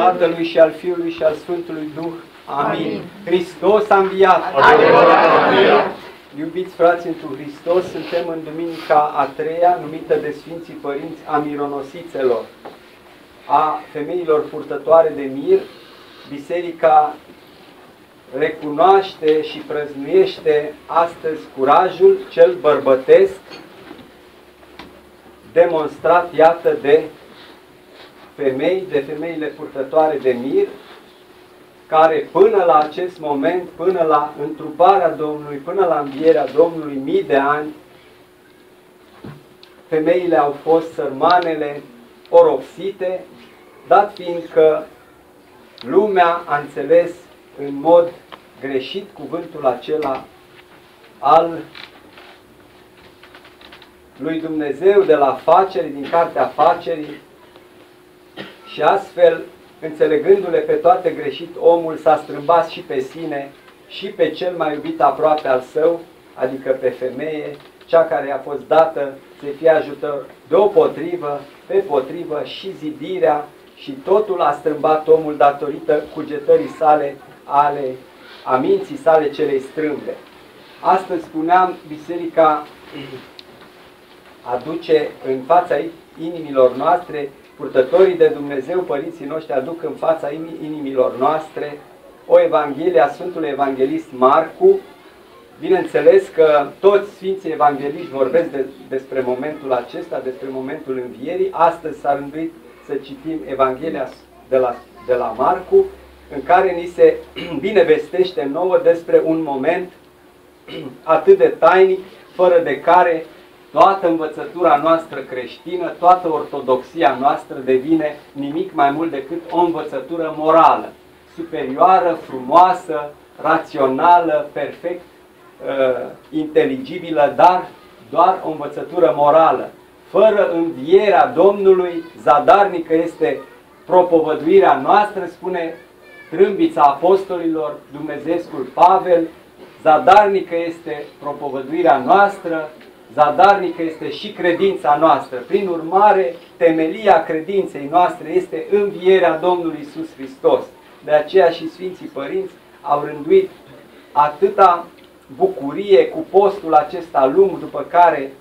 Tatălui și al Fiului și al Sfântului Duh. Amin. Amin. Hristos a înviat. Iubiți frați într Hristos, suntem în Duminica a treia, numită de Sfinții Părinți a mironosițelor, a femeilor purtătoare de mir. Biserica recunoaște și prăznuiește astăzi curajul cel bărbătesc demonstrat, iată, de femei, de femeile purtătoare de mir, care până la acest moment, până la întruparea Domnului, până la învierea Domnului, mii de ani, femeile au fost sărmanele oropsite, dat fiind că lumea a înțeles în mod greșit cuvântul acela al lui Dumnezeu de la faceri, din cartea facerii și astfel, înțelegându-le pe toate greșit, omul s-a strâmbat și pe sine și pe cel mai iubit aproape al său, adică pe femeie, cea care a fost dată să fie ajută deopotrivă, pe potrivă și zidirea și totul a strâmbat omul datorită cugetării sale ale a minții sale celei strâmbe. Astăzi spuneam, Biserica aduce în fața inimilor noastre, purtătorii de Dumnezeu, părinții noștri aduc în fața inimilor noastre o Evanghelie a Sfântului Evanghelist Marcu. Bineînțeles că toți Sfinții Evangeliști vorbesc de, despre momentul acesta, despre momentul învierii. Astăzi s-a rânduit să citim Evanghelia de la, de la Marcu, în care ni se binevestește nouă despre un moment atât de tainic, fără de care toată învățătura noastră creștină, toată ortodoxia noastră devine nimic mai mult decât o învățătură morală, superioară, frumoasă, rațională, perfect uh, inteligibilă, dar doar o învățătură morală. Fără învierea Domnului, zadarnică este propovăduirea noastră, spune trâmbița apostolilor, Dumnezeescul Pavel, zadarnică este propovăduirea noastră, zadarnică este și credința noastră. Prin urmare, temelia credinței noastre este învierea Domnului Isus Hristos. De aceea și Sfinții Părinți au rânduit atâta bucurie cu postul acesta lung, după care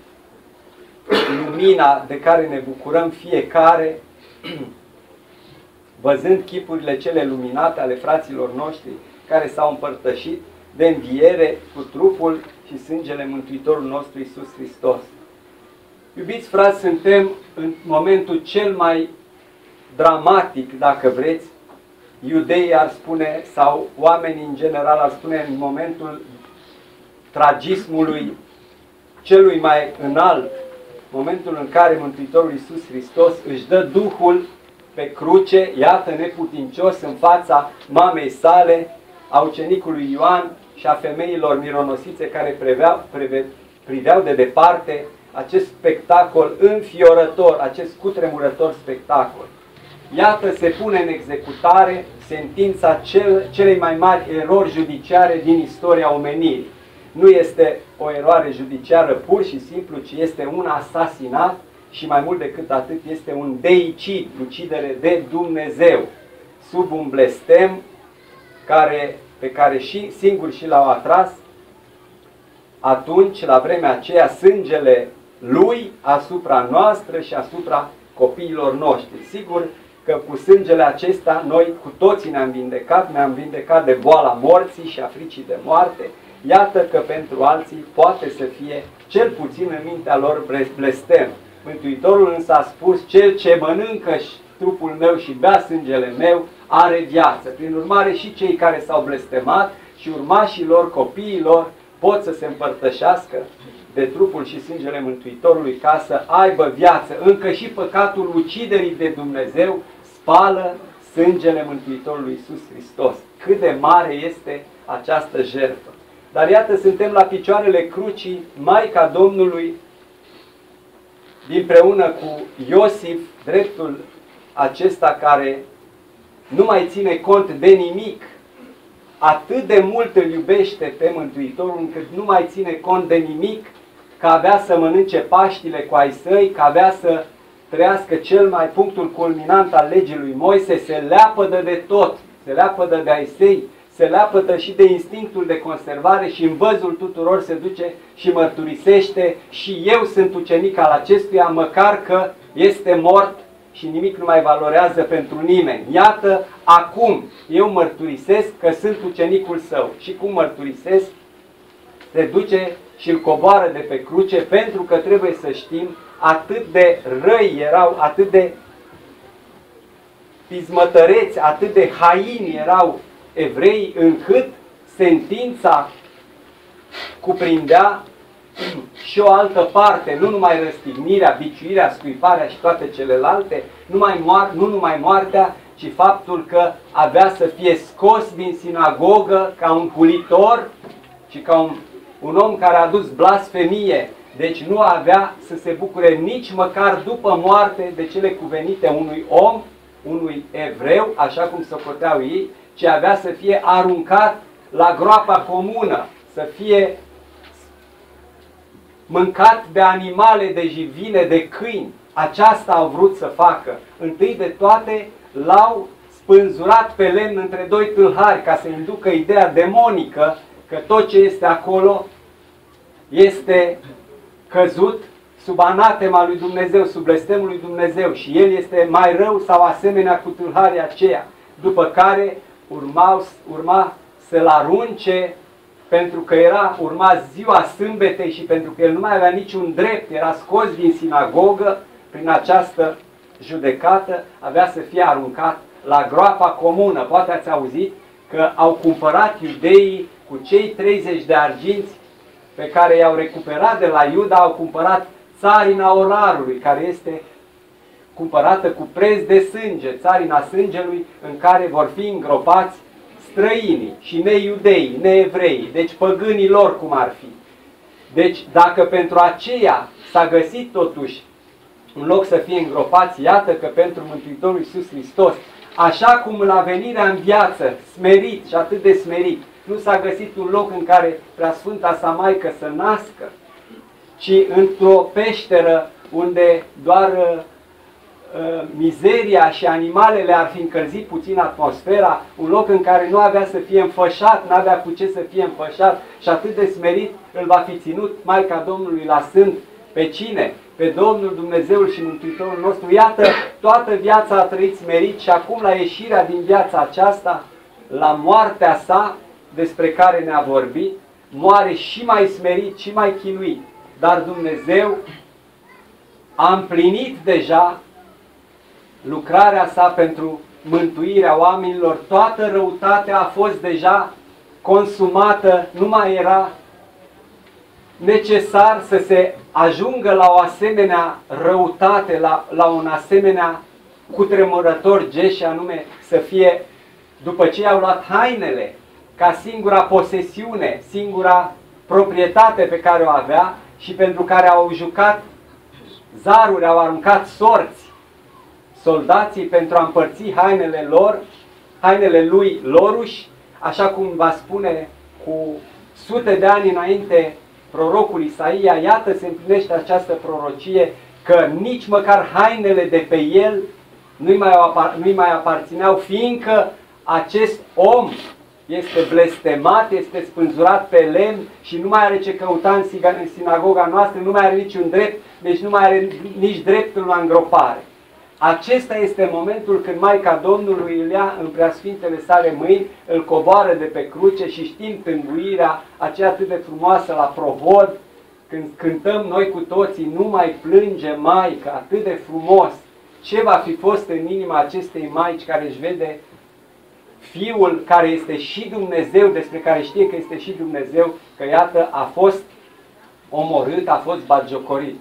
lumina de care ne bucurăm fiecare, văzând chipurile cele luminate ale fraților noștri care s-au împărtășit de înviere cu trupul și sângele Mântuitorul nostru Isus Hristos. Iubiți frați, suntem în momentul cel mai dramatic, dacă vreți, iudeii ar spune, sau oamenii în general ar spune, în momentul tragismului celui mai înalt, momentul în care Mântuitorul Iisus Hristos își dă Duhul pe cruce, iată neputincios în fața mamei sale, a ucenicului Ioan și a femeilor mironosițe care preveau, preve, priveau de departe acest spectacol înfiorător, acest cutremurător spectacol. Iată se pune în executare sentința cel, celei mai mari erori judiciare din istoria omenirii. Nu este o eroare judiciară pur și simplu, ci este un asasinat și mai mult decât atât este un deicid, ucidere de Dumnezeu, sub un blestem care, pe care și singur și l-au atras, atunci, la vremea aceea, sângele lui asupra noastră și asupra copiilor noștri. Sigur că cu sângele acesta noi cu toții ne-am vindecat, ne-am vindecat de boala morții și a fricii de moarte. Iată că pentru alții poate să fie cel puțin în mintea lor blestem. Mântuitorul însă a spus, cel ce mănâncă trupul meu și bea sângele meu are viață. Prin urmare și cei care s-au blestemat și urmașii lor, copiii lor, pot să se împărtășească de trupul și sângele Mântuitorului ca să aibă viață. Încă și păcatul uciderii de Dumnezeu spală sângele Mântuitorului Iisus Hristos. Cât de mare este această jertfă. Dar iată, suntem la picioarele crucii Maica Domnului dinpreună cu Iosif, dreptul acesta care nu mai ține cont de nimic, atât de mult îl iubește pe Mântuitorul încât nu mai ține cont de nimic, că avea să mănânce paștile cu ai săi, că avea să trăiască cel mai punctul culminant al legii lui Moise, se leapădă de tot, se leapădă de ai săi, se leapătă și de instinctul de conservare și în văzul tuturor se duce și mărturisește și eu sunt ucenic al acestuia, măcar că este mort și nimic nu mai valorează pentru nimeni. Iată, acum eu mărturisesc că sunt ucenicul său. Și cum mărturisesc? Se duce și îl coboară de pe cruce pentru că trebuie să știm atât de răi erau, atât de pismătăreți, atât de haini erau evrei, încât sentința cuprindea și o altă parte, nu numai răstignirea, biciuirea, scuiparea și toate celelalte, numai moar, nu numai moartea, ci faptul că avea să fie scos din sinagogă ca un hulitor și ca un, un om care a adus blasfemie. Deci nu avea să se bucure nici măcar după moarte de cele cuvenite unui om, unui evreu, așa cum se puteau ei, ci avea să fie aruncat la groapa comună, să fie mâncat de animale, de jivine, de câini. Aceasta au vrut să facă. Întâi de toate l-au spânzurat pe lemn între doi tâlhari ca să inducă ideea demonică că tot ce este acolo este căzut sub anatema lui Dumnezeu, sub blestemul lui Dumnezeu și el este mai rău sau asemenea cu tâlharii aceea. După care urma, urma să-l arunce pentru că era urma ziua sâmbetei și pentru că el nu mai avea niciun drept, era scos din sinagogă prin această judecată, avea să fie aruncat la groapa comună. Poate ați auzit că au cumpărat iudeii cu cei 30 de arginți pe care i-au recuperat de la Iuda, au cumpărat țarina orarului, care este cumpărată cu preț de sânge, țarina sângelui în care vor fi îngropați străinii și neiudei, neevrei, deci păgânii lor cum ar fi. Deci dacă pentru aceea s-a găsit totuși un loc să fie îngropați, iată că pentru Mântuitorul Iisus Hristos, așa cum la venirea în viață, smerit și atât de smerit, nu s-a găsit un loc în care Preasfânta sa Maică să nască, ci într-o peșteră unde doar Uh, mizeria și animalele ar fi încălzit puțin atmosfera, un loc în care nu avea să fie înfășat, nu avea cu ce să fie înfășat și atât de smerit îl va fi ținut Maica Domnului la sânt. Pe cine? Pe Domnul Dumnezeul și Mântuitorul nostru. Iată, toată viața a trăit smerit și acum la ieșirea din viața aceasta, la moartea sa, despre care ne-a vorbit, moare și mai smerit și mai chinuit. Dar Dumnezeu a împlinit deja lucrarea sa pentru mântuirea oamenilor, toată răutatea a fost deja consumată, nu mai era necesar să se ajungă la o asemenea răutate, la, la un asemenea cutremurător gest și anume să fie, după ce au luat hainele, ca singura posesiune, singura proprietate pe care o avea și pentru care au jucat zaruri, au aruncat sorți, soldații pentru a împărți hainele lor, hainele lui loruși, așa cum va spune cu sute de ani înainte prorocul Isaia, iată se împlinește această prorocie că nici măcar hainele de pe el nu-i mai, nu mai aparțineau, fiindcă acest om este blestemat, este spânzurat pe lemn și nu mai are ce căuta în sinagoga noastră, nu mai are niciun drept, deci nu mai are nici dreptul la îngropare. Acesta este momentul când Maica Domnului îl ia în preasfintele sale mâini, îl coboară de pe cruce și știm tânguirea aceea atât de frumoasă la provod, când cântăm noi cu toții, nu mai plânge Maica, atât de frumos. Ce va fi fost în inima acestei Maici care își vede Fiul care este și Dumnezeu, despre care știe că este și Dumnezeu, că iată a fost omorât, a fost bagiocorit.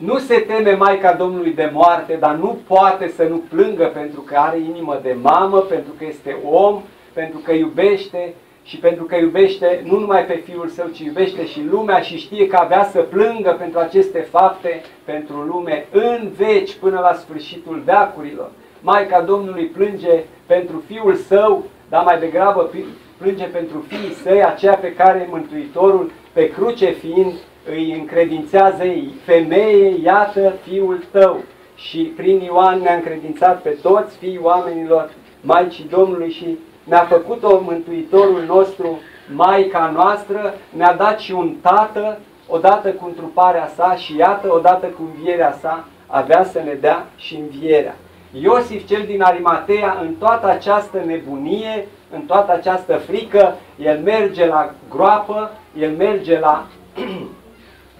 Nu se teme Maica Domnului de moarte, dar nu poate să nu plângă pentru că are inimă de mamă, pentru că este om, pentru că iubește și pentru că iubește nu numai pe Fiul Său, ci iubește și lumea și știe că avea să plângă pentru aceste fapte, pentru lume, în veci până la sfârșitul veacurilor. Maica Domnului plânge pentru Fiul Său, dar mai degrabă plânge pentru fiii săi, aceea pe care Mântuitorul, pe cruce fiind, îi încredințează ei, femeie, iată fiul tău. și prin Ioan ne-a încredințat pe toți fiii oamenilor Maicii Domnului și ne-a făcut-o Mântuitorul nostru, Maica noastră, ne-a dat și un Tată, odată cu întruparea sa și iată, odată cu învierea sa, avea să ne dea și învierea. Iosif cel din Arimatea, în toată această nebunie, în toată această frică, el merge la groapă, el merge la,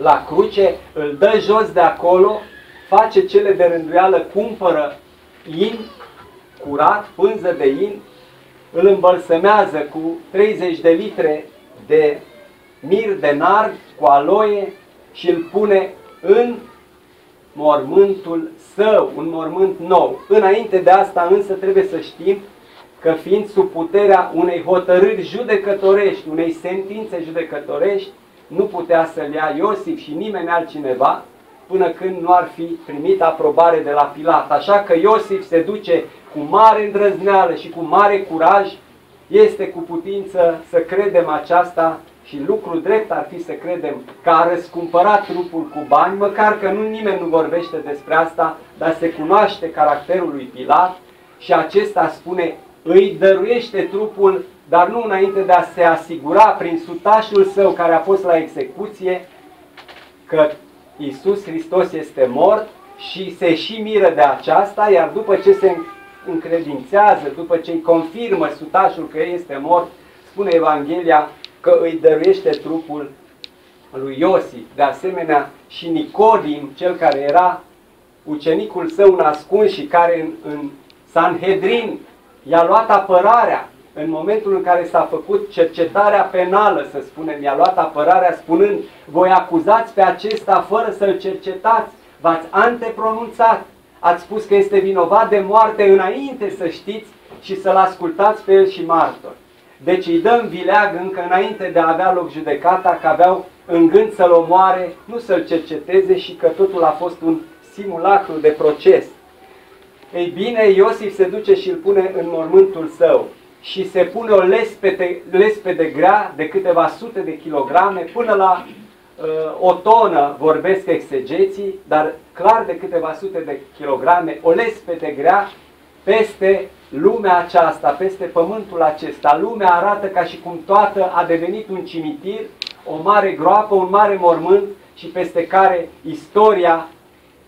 la cruce, îl dă jos de acolo, face cele de rânduială, cumpără in curat, pânză de in, îl îmbălsămează cu 30 de litre de mir de nard cu aloie și îl pune în mormântul său, un mormânt nou. Înainte de asta însă trebuie să știm că fiind sub puterea unei hotărâri judecătorești, unei sentințe judecătorești, nu putea să-l ia Iosif și nimeni altcineva până când nu ar fi primit aprobare de la Pilat. Așa că Iosif se duce cu mare îndrăzneală și cu mare curaj, este cu putință să credem aceasta și lucru drept ar fi să credem că a răscumpărat trupul cu bani, măcar că nu nimeni nu vorbește despre asta, dar se cunoaște caracterul lui Pilat și acesta spune, îi dăruiește trupul, dar nu înainte de a se asigura prin sutașul său care a fost la execuție, că Iisus Hristos este mort și se și miră de aceasta, iar după ce se încredințează, după ce îi confirmă sutașul că este mort, spune Evanghelia că îi dăruiește trupul lui Iosif. De asemenea, și Nicodim, cel care era ucenicul său nascuns și care în, în Sanhedrin i-a luat apărarea în momentul în care s-a făcut cercetarea penală, să spunem, i-a luat apărarea spunând, voi acuzați pe acesta fără să-l cercetați, v-ați antepronunțat, ați spus că este vinovat de moarte înainte să știți și să-l ascultați pe el și martor. Deci îi dăm vileag încă înainte de a avea loc judecata, că aveau în gând să-l omoare, nu să-l cerceteze și că totul a fost un simulacru de proces. Ei bine, Iosif se duce și îl pune în mormântul său și se pune o lespede, lespede grea de câteva sute de kilograme până la uh, o tonă, vorbesc exegeții, dar clar de câteva sute de kilograme, o lespede grea peste lumea aceasta, peste pământul acesta. Lumea arată ca și cum toată a devenit un cimitir, o mare groapă, un mare mormânt și peste care istoria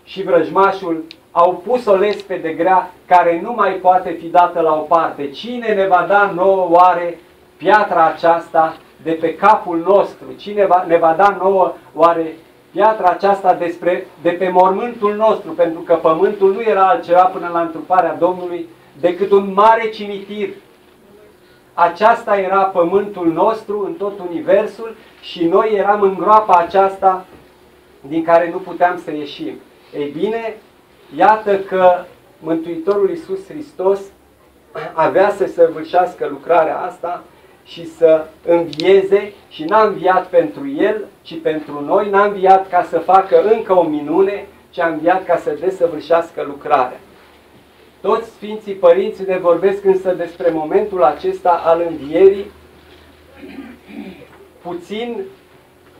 și vrăjmașul au pus o lespede grea care nu mai poate fi dată la o parte. Cine ne va da nouă oare piatra aceasta de pe capul nostru? Cine va, ne va da nouă oare piatra aceasta despre, de pe mormântul nostru? Pentru că pământul nu era altceva până la întruparea Domnului decât un mare cimitir. Aceasta era pământul nostru în tot universul și noi eram în groapa aceasta din care nu puteam să ieșim. Ei bine, Iată că Mântuitorul Iisus Hristos avea să săvârșească lucrarea asta și să învieze și n-a înviat pentru El, ci pentru noi, n-a înviat ca să facă încă o minune, ci a înviat ca să desăvârșească lucrarea. Toți Sfinții Părinți ne vorbesc însă despre momentul acesta al învierii, puțin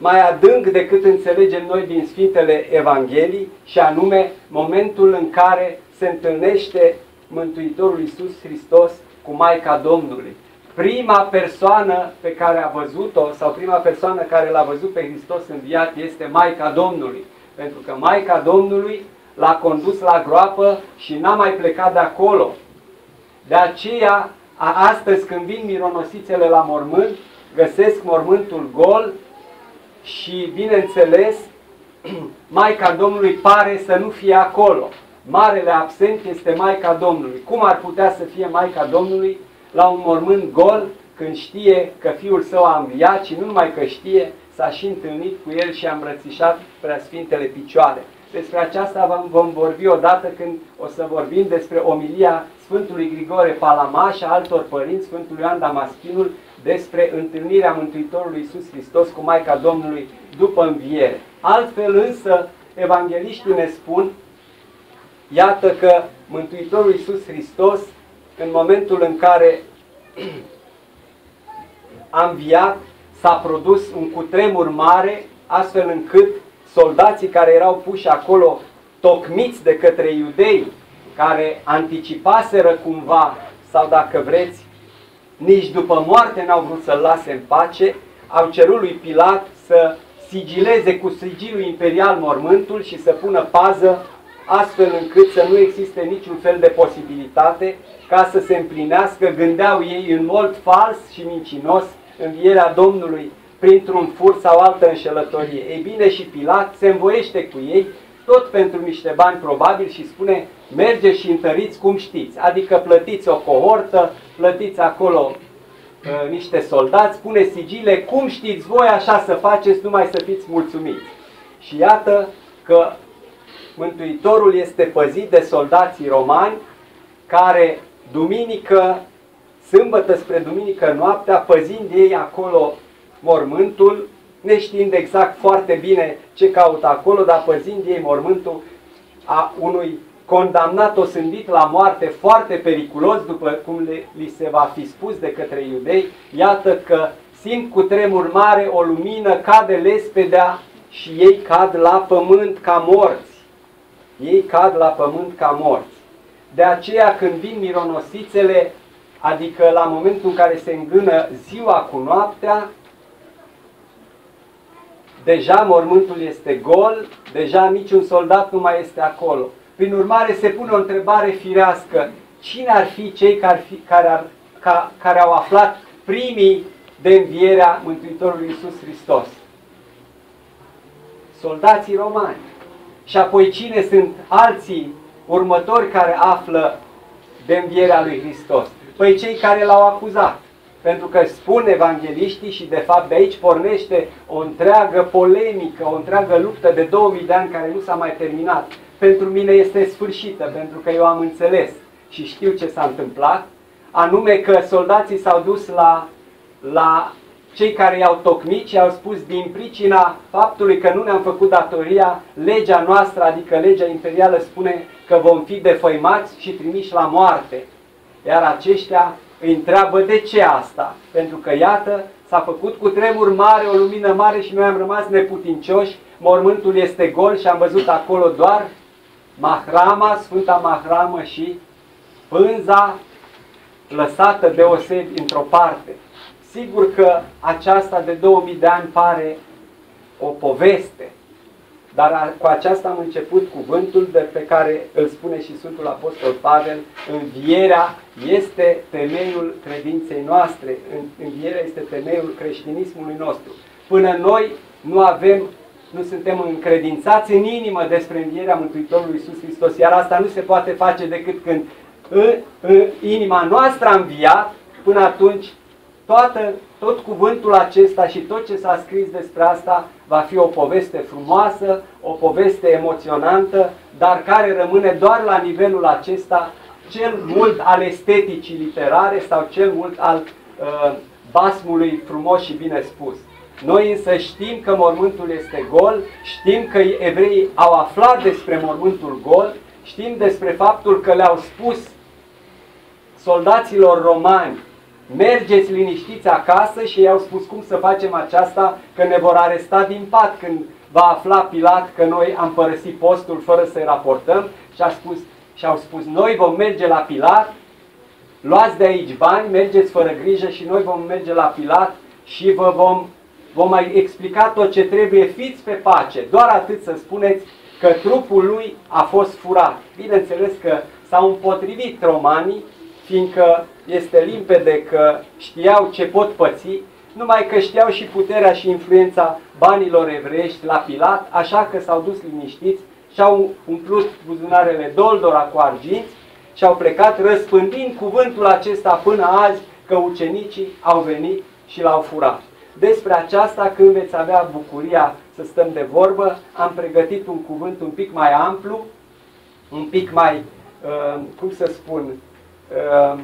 mai adânc decât înțelegem noi din Sfintele Evanghelii și anume momentul în care se întâlnește Mântuitorul Iisus Hristos cu Maica Domnului. Prima persoană pe care a văzut-o sau prima persoană care l-a văzut pe Hristos înviat este Maica Domnului. Pentru că Maica Domnului l-a condus la groapă și n-a mai plecat de acolo. De aceea, astăzi când vin mironosițele la mormânt, găsesc mormântul gol, și, bineînțeles, Maica Domnului pare să nu fie acolo. Marele absent este Maica Domnului. Cum ar putea să fie Maica Domnului la un mormânt gol când știe că fiul său a înviat și nu numai că știe, s-a și întâlnit cu el și a îmbrățișat preasfintele picioare. Despre aceasta vom vorbi odată când o să vorbim despre omilia Sfântului Grigore Palamaș și a altor părinți, Sfântul Ioan Damaschinul, despre întâlnirea Mântuitorului Iisus Hristos cu Maica Domnului după înviere. Altfel însă, evangeliștii ne spun, iată că Mântuitorul Iisus Hristos, în momentul în care a înviat, s-a produs un cutremur mare, astfel încât soldații care erau puși acolo tocmiți de către iudei, care anticipaseră cumva, sau dacă vreți, nici după moarte n-au vrut să-l lase în pace, au cerut lui Pilat să sigileze cu sigilul imperial mormântul și să pună pază astfel încât să nu existe niciun fel de posibilitate ca să se împlinească, gândeau ei în mod fals și mincinos învierea Domnului printr-un fur sau altă înșelătorie. Ei bine, și Pilat se învoiește cu ei, tot pentru niște bani probabil și spune, merge și întăriți cum știți, adică plătiți o cohortă, plătiți acolo uh, niște soldați, pune sigile, cum știți voi așa să faceți, numai să fiți mulțumiți. Și iată că Mântuitorul este păzit de soldații romani care duminică, sâmbătă spre duminică noaptea, păzind ei acolo mormântul, neștiind exact foarte bine ce caută acolo, dar păzind ei mormântul a unui condamnat osândit la moarte foarte periculos, după cum le, li se va fi spus de către iudei, iată că simt cu tremur mare o lumină, cade lespedea și ei cad la pământ ca morți. Ei cad la pământ ca morți. De aceea când vin mironosițele, adică la momentul în care se îngână ziua cu noaptea, deja mormântul este gol, deja niciun soldat nu mai este acolo. Prin urmare se pune o întrebare firească, cine ar fi cei care, fi, care, ar, ca, care au aflat primii de învierea Mântuitorului Iisus Hristos? Soldații romani. Și apoi cine sunt alții următori care află de învierea lui Hristos? Păi cei care l-au acuzat. Pentru că spun evangeliștii și de fapt de aici pornește o întreagă polemică, o întreagă luptă de 2000 de ani care nu s-a mai terminat. Pentru mine este sfârșită, pentru că eu am înțeles și știu ce s-a întâmplat, anume că soldații s-au dus la, la cei care i-au tocmit și au spus din pricina faptului că nu ne-am făcut datoria, legea noastră, adică legea imperială, spune că vom fi defăimați și trimiși la moarte. Iar aceștia îi întreabă de ce asta? Pentru că, iată, s-a făcut cu tremur mare, o lumină mare și noi am rămas neputincioși, mormântul este gol și am văzut acolo doar mahrama, Sfânta Mahramă și pânza lăsată deosebi într-o parte. Sigur că aceasta de 2000 de ani pare o poveste, dar cu aceasta am început cuvântul de pe care îl spune și Sfântul Apostol Pavel, învierea este temeiul credinței noastre, învierea este temeiul creștinismului nostru. Până noi nu avem, nu suntem încredințați în inimă despre învierea Mântuitorului Iisus Hristos, iar asta nu se poate face decât când în, în inima noastră a înviat, până atunci toată, tot cuvântul acesta și tot ce s-a scris despre asta va fi o poveste frumoasă, o poveste emoționantă, dar care rămâne doar la nivelul acesta, cel mult al esteticii literare sau cel mult al uh, basmului frumos și bine spus. Noi însă știm că mormântul este gol, știm că evreii au aflat despre mormântul gol, știm despre faptul că le-au spus soldaților romani mergeți liniștiți acasă și i-au spus cum să facem aceasta, că ne vor aresta din pat când va afla Pilat că noi am părăsit postul fără să-i raportăm. Și, a spus, și au spus noi vom merge la Pilat, luați de aici bani, mergeți fără grijă și noi vom merge la Pilat și vă vom, vom mai explica tot ce trebuie, fiți pe pace, doar atât să spuneți că trupul lui a fost furat. Bineînțeles că s-au împotrivit romanii fiindcă este limpede că știau ce pot păți, numai că știau și puterea și influența banilor evreiești la Pilat, așa că s-au dus liniștiți și-au umplut buzunarele doldora cu arginți și au plecat răspândind cuvântul acesta până azi că ucenicii au venit și l-au furat. Despre aceasta, când veți avea bucuria să stăm de vorbă, am pregătit un cuvânt un pic mai amplu, un pic mai, uh, cum să spun, Um,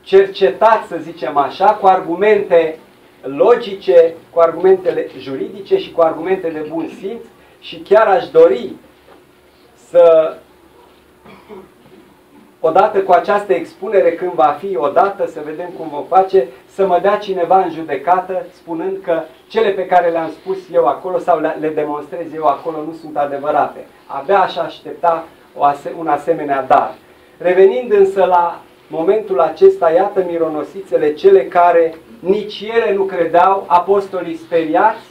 cercetat, să zicem așa, cu argumente logice, cu argumentele juridice și cu argumentele bun simț și chiar aș dori să odată cu această expunere când va fi, odată să vedem cum vom face, să mă dea cineva în judecată spunând că cele pe care le-am spus eu acolo sau le demonstrez eu acolo nu sunt adevărate. Abia aș aștepta un asemenea dar. Revenind însă la momentul acesta, iată mironosițele, cele care nici ele nu credeau, apostolii speriați,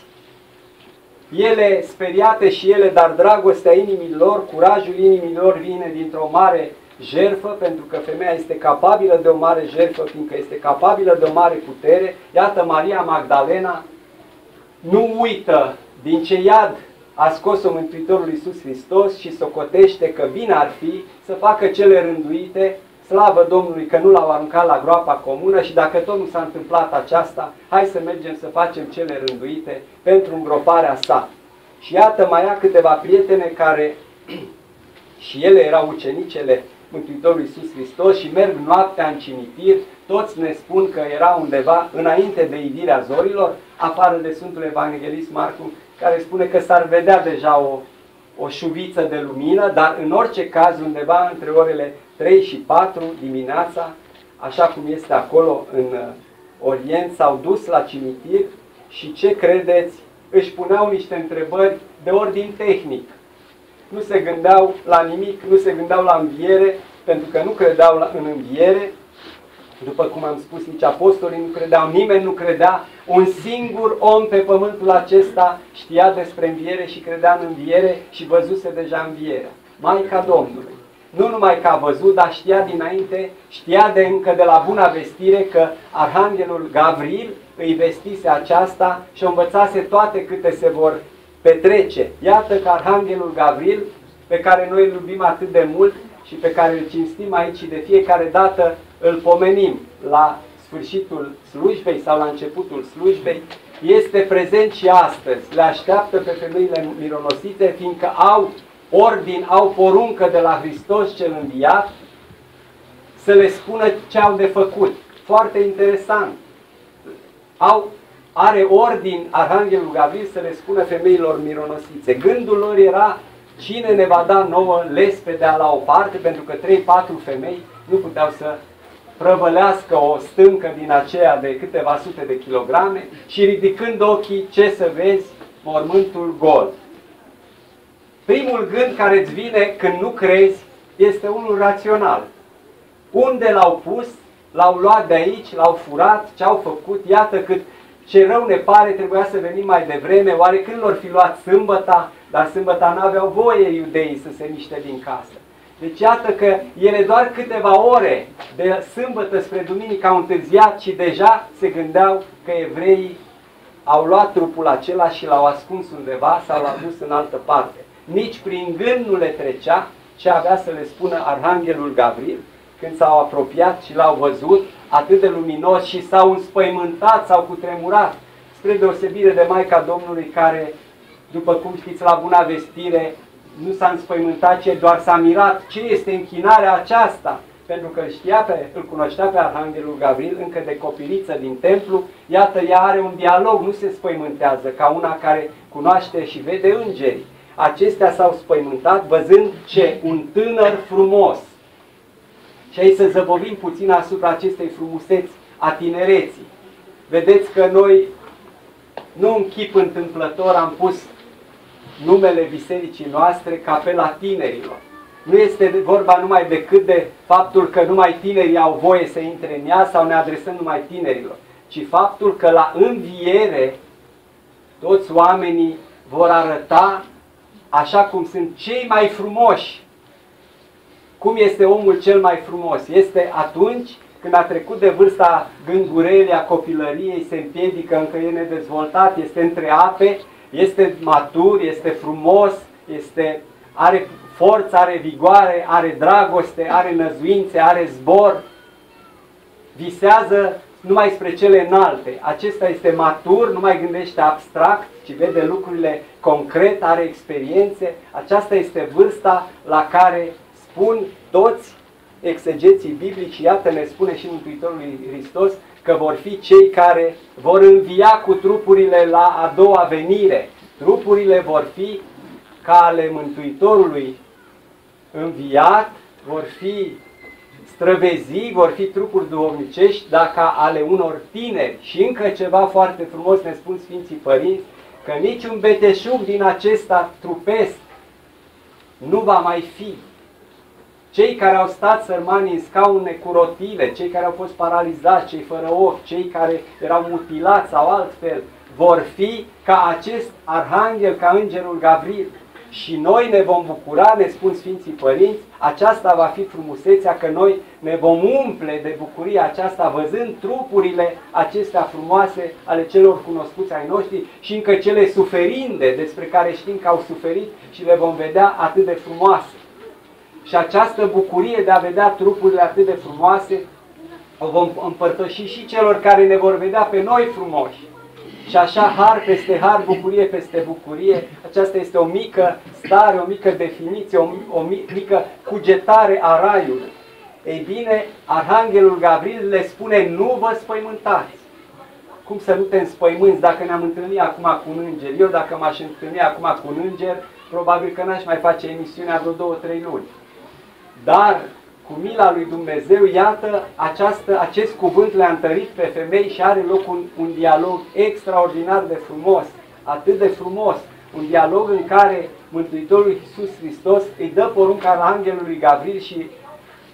ele speriate și ele, dar dragostea inimilor, curajul inimilor vine dintr-o mare jerfă, pentru că femeia este capabilă de o mare jerfă, fiindcă este capabilă de o mare putere. Iată, Maria Magdalena nu uită din ce iad a scos-o Mântuitorul Iisus Hristos și socotește că bine ar fi să facă cele rânduite, slavă Domnului că nu l-au aruncat la groapa comună și dacă tot nu s-a întâmplat aceasta, hai să mergem să facem cele rânduite pentru îngroparea sa. Și iată mai ia câteva prietene care și ele erau ucenicele Mântuitorul Iisus Hristos și merg noaptea în cimitir, toți ne spun că era undeva înainte de ivirea zorilor, afară de Sfântul Evanghelist Marcu, care spune că s-ar vedea deja o, o șuviță de lumină, dar în orice caz undeva între orele 3 și 4 dimineața, așa cum este acolo în uh, Orient, s-au dus la cimitir și ce credeți? Își puneau niște întrebări de ordin tehnic nu se gândeau la nimic, nu se gândeau la înviere, pentru că nu credeau la, în înviere, după cum am spus, nici apostolii nu credeau, nimeni nu credea, un singur om pe pământul acesta știa despre înviere și credea în înviere și văzuse deja învierea. Maica Domnului. Nu numai că a văzut, dar știa dinainte, știa de încă de la buna vestire că Arhanghelul Gavril îi vestise aceasta și o învățase toate câte se vor petrece. Iată că Arhanghelul Gavril, pe care noi îl iubim atât de mult și pe care îl cinstim aici și de fiecare dată îl pomenim la sfârșitul slujbei sau la începutul slujbei, este prezent și astăzi. Le așteaptă pe femeile mironosite, fiindcă au ordin, au poruncă de la Hristos cel înviat să le spună ce au de făcut. Foarte interesant. Au are ordin Arhanghelul Gavril să le spună femeilor mironosițe. Gândul lor era cine ne va da nouă lespedea la o parte, pentru că 3-4 femei nu puteau să prăvălească o stâncă din aceea de câteva sute de kilograme și ridicând ochii, ce să vezi? Mormântul gol. Primul gând care îți vine când nu crezi este unul rațional. Unde l-au pus? L-au luat de aici, l-au furat, ce-au făcut? Iată cât ce rău ne pare, trebuia să venim mai devreme, oare când lor fi luat sâmbăta, dar sâmbăta n-aveau voie iudeii să se miște din casă. Deci iată că ele doar câteva ore de sâmbătă spre duminică au întârziat și deja se gândeau că evreii au luat trupul acela și l-au ascuns undeva sau l-au dus în altă parte. Nici prin gând nu le trecea ce avea să le spună Arhanghelul Gavril când s-au apropiat și l-au văzut atât de luminos și s-au înspăimântat, s-au cutremurat, spre deosebire de Maica Domnului care, după cum știți la buna vestire, nu s-a înspăimântat, ci doar s-a mirat. Ce este închinarea aceasta, pentru că îl, știa pe, îl cunoștea pe Arhanghelul Gavril încă de copiliță din templu, iată, ea are un dialog, nu se spăimântează ca una care cunoaște și vede îngerii. Acestea s-au spăimântat văzând ce un tânăr frumos, și aici să zăbovim puțin asupra acestei frumuseți a tinereții. Vedeți că noi, nu în chip întâmplător, am pus numele bisericii noastre capela tinerilor. Nu este vorba numai decât de faptul că numai tinerii au voie să intre în ea sau ne adresăm numai tinerilor, ci faptul că la înviere toți oamenii vor arăta așa cum sunt cei mai frumoși cum este omul cel mai frumos? Este atunci când a trecut de vârsta gângurelii, a copilăriei, se împiedică, încă e nedezvoltat, este între ape, este matur, este frumos, este, are forță, are vigoare, are dragoste, are năzuințe, are zbor, visează numai spre cele înalte. Acesta este matur, nu mai gândește abstract, ci vede lucrurile concret, are experiențe. Aceasta este vârsta la care spun toți exegeții biblici, iată ne spune și Mântuitorul lui Hristos, că vor fi cei care vor învia cu trupurile la a doua venire. Trupurile vor fi ca ale Mântuitorului înviat, vor fi străvezii, vor fi trupuri duhovnicești, dacă ale unor tineri. Și încă ceva foarte frumos ne spun Sfinții Părinți, că niciun beteșug din acesta trupesc nu va mai fi. Cei care au stat sărmani în scaune cu rotile, cei care au fost paralizați, cei fără ochi, cei care erau mutilați sau altfel, vor fi ca acest arhanghel, ca îngerul Gabriel. Și noi ne vom bucura, ne spun Sfinții Părinți, aceasta va fi frumusețea, că noi ne vom umple de bucurie aceasta văzând trupurile acestea frumoase ale celor cunoscuți ai noștri și încă cele suferinde despre care știm că au suferit și le vom vedea atât de frumoase. Și această bucurie de a vedea trupurile atât de frumoase o vom împărtăși și celor care ne vor vedea pe noi frumoși. Și așa, har peste har, bucurie peste bucurie, aceasta este o mică stare, o mică definiție, o, o mică cugetare a raiului. Ei bine, Arhanghelul Gabriel le spune, nu vă spăimântați. Cum să nu te înspăimânți dacă ne-am întâlnit acum cu un înger? Eu dacă m-aș întâlni acum cu un înger, probabil că n-aș mai face emisiunea vreo două, trei luni. Dar cu mila lui Dumnezeu, iată, această, acest cuvânt le-a întărit pe femei și are loc un, un dialog extraordinar de frumos, atât de frumos, un dialog în care Mântuitorul Iisus Hristos îi dă porunca la Angelului Gabriel și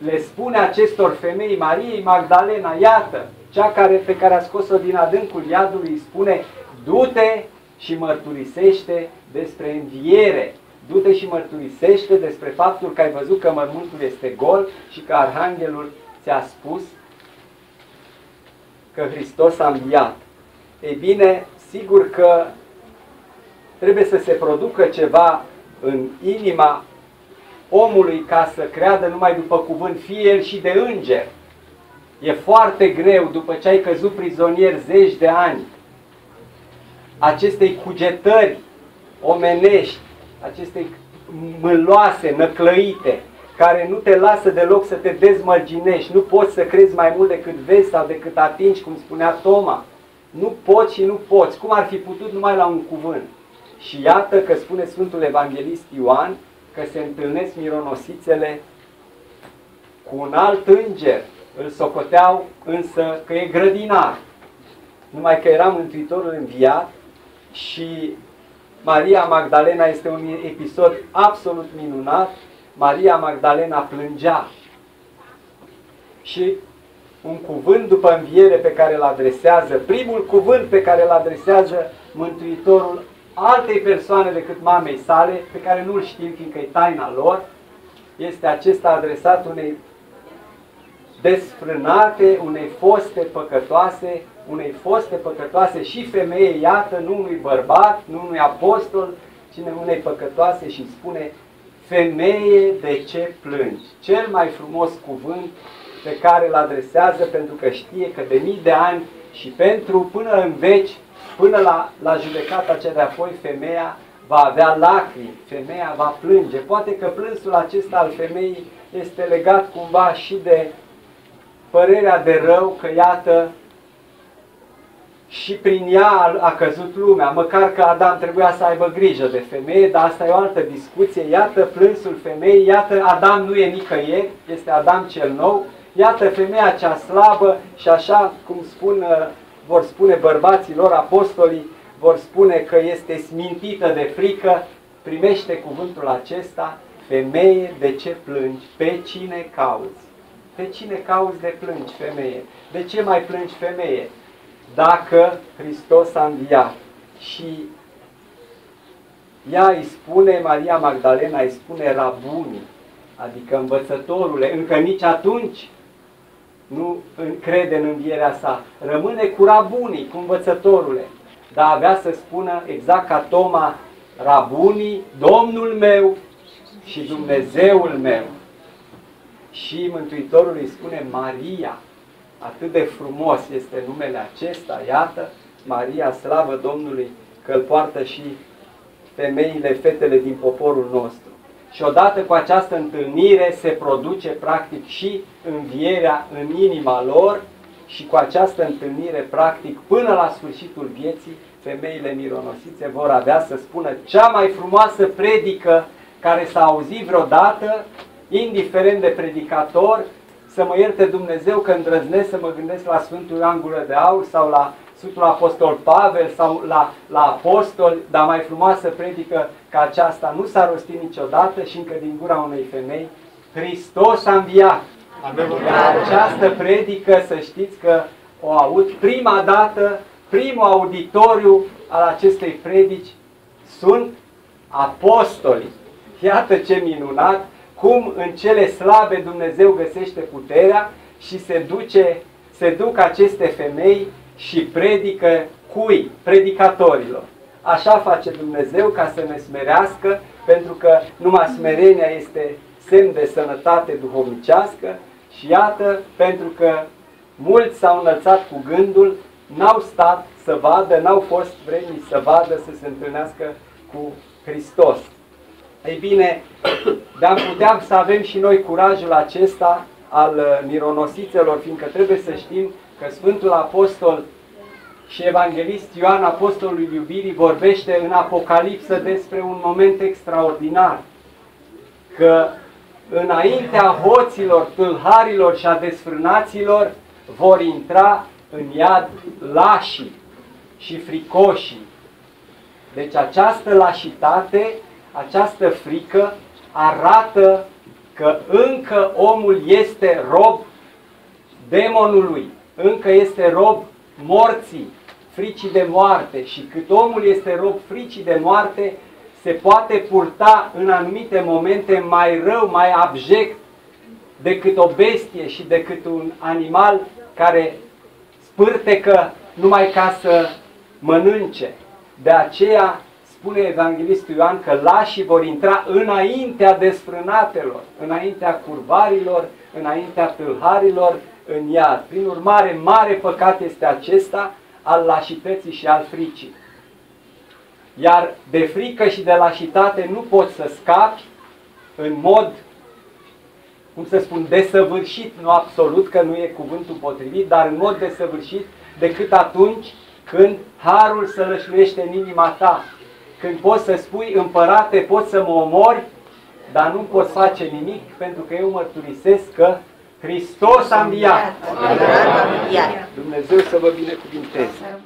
le spune acestor femei, Mariei Magdalena, iată, cea care, pe care a scos-o din adâncul iadului, îi spune, du-te și mărturisește despre înviere, du-te și mărturisește despre faptul că ai văzut că mărmântul este gol și că Arhanghelul ți-a spus că Hristos a înviat. Ei bine, sigur că trebuie să se producă ceva în inima omului ca să creadă numai după cuvânt, fie el și de înger. E foarte greu, după ce ai căzut prizonier zeci de ani, acestei cugetări omenești, acestei mâloase, năclăite, care nu te lasă deloc să te dezmărginești, nu poți să crezi mai mult decât vezi sau decât atingi, cum spunea Toma. Nu poți și nu poți. Cum ar fi putut numai la un cuvânt? Și iată că spune Sfântul Evanghelist Ioan că se întâlnesc mironosițele cu un alt înger. Îl socoteau însă că e grădinar. Numai că era Mântuitorul înviat și Maria Magdalena este un episod absolut minunat. Maria Magdalena plângea. Și un cuvânt după înviere pe care îl adresează, primul cuvânt pe care îl adresează Mântuitorul altei persoane decât mamei sale, pe care nu-l știm fiindcă e taina lor, este acesta adresat unei desfrânate, unei foste păcătoase, unei foste păcătoase și femeie, iată, nu unui bărbat, nu unui apostol, ci unei păcătoase și spune, femeie, de ce plângi? Cel mai frumos cuvânt pe care îl adresează pentru că știe că de mii de ani și pentru până în veci, până la, la judecata cea de apoi, femeia va avea lacrimi, femeia va plânge. Poate că plânsul acesta al femeii este legat cumva și de părerea de rău că, iată, și prin ea a căzut lumea, măcar că Adam trebuia să aibă grijă de femeie, dar asta e o altă discuție. Iată plânsul femeii, iată Adam nu e nicăieri, este Adam cel nou, iată femeia cea slabă și așa cum spun, uh, vor spune bărbaților, apostolii, vor spune că este smintită de frică, primește cuvântul acesta, femeie, de ce plângi? Pe cine cauți? Pe cine cauți de plângi, femeie? De ce mai plângi, femeie? Dacă Hristos a înviat și ea îi spune, Maria Magdalena îi spune rabuni, adică învățătorule, încă nici atunci nu crede în învierea sa. Rămâne cu rabunii, cu învățătorule, dar avea să spună exact ca Toma, rabunii, Domnul meu și Dumnezeul meu. Și Mântuitorul îi spune Maria, atât de frumos este numele acesta, iată, Maria, slavă Domnului, că îl poartă și femeile, fetele din poporul nostru. Și odată cu această întâlnire se produce practic și învierea în inima lor și cu această întâlnire practic până la sfârșitul vieții femeile mironosițe vor avea să spună cea mai frumoasă predică care s-a auzit vreodată, indiferent de predicator, să mă ierte Dumnezeu că îndrăznesc să mă gândesc la Sfântul Ioan Gură de Aur sau la Sfântul Apostol Pavel sau la, la Apostol, dar mai frumoasă predică ca aceasta nu s-a rostit niciodată și încă din gura unei femei, Hristos a înviat. Iar această predică, să știți că o aud prima dată, primul auditoriu al acestei predici sunt apostolii. Iată ce minunat, cum în cele slabe Dumnezeu găsește puterea și se, duce, se duc aceste femei și predică cui? Predicatorilor. Așa face Dumnezeu ca să ne smerească, pentru că numai smerenia este semn de sănătate duhovnicească și iată, pentru că mulți s-au înălțat cu gândul, n-au stat să vadă, n-au fost vremi să vadă, să se întâlnească cu Hristos. Ei bine, dar putea să avem și noi curajul acesta al uh, mironosițelor, fiindcă trebuie să știm că Sfântul Apostol și Evanghelist Ioan, Apostolul Iubirii, vorbește în Apocalipsă despre un moment extraordinar, că înaintea hoților, tâlharilor și a desfrânaților vor intra în iad lașii și fricoșii. Deci această lașitate, această frică arată că încă omul este rob demonului, încă este rob morții, fricii de moarte și cât omul este rob fricii de moarte, se poate purta în anumite momente mai rău, mai abject decât o bestie și decât un animal care spârtecă numai ca să mănânce. De aceea spune Evanghelistul Ioan că lașii vor intra înaintea desfrânatelor, înaintea curvarilor, înaintea tâlharilor în iad. Prin urmare, mare păcat este acesta al lașității și al fricii. Iar de frică și de lașitate nu poți să scapi în mod, cum să spun, desăvârșit, nu absolut, că nu e cuvântul potrivit, dar în mod desăvârșit decât atunci când harul să lășluiește în inima ta. Când poți să spui, împărate, poți să mă omori, dar nu poți face nimic, pentru că eu mărturisesc că Hristos a înviat. Dumnezeu să vă binecuvinteze.